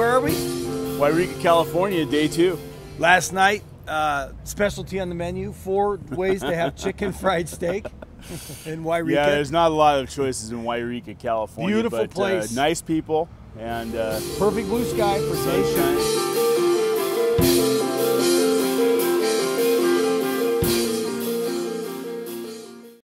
Where are we? Yreka, California, day two. Last night, uh, specialty on the menu: four ways to have chicken fried steak in Yreka. Yeah, there's not a lot of choices in Yreka, California. Beautiful but, uh, place. Uh, nice people and uh, perfect blue sky for sunshine.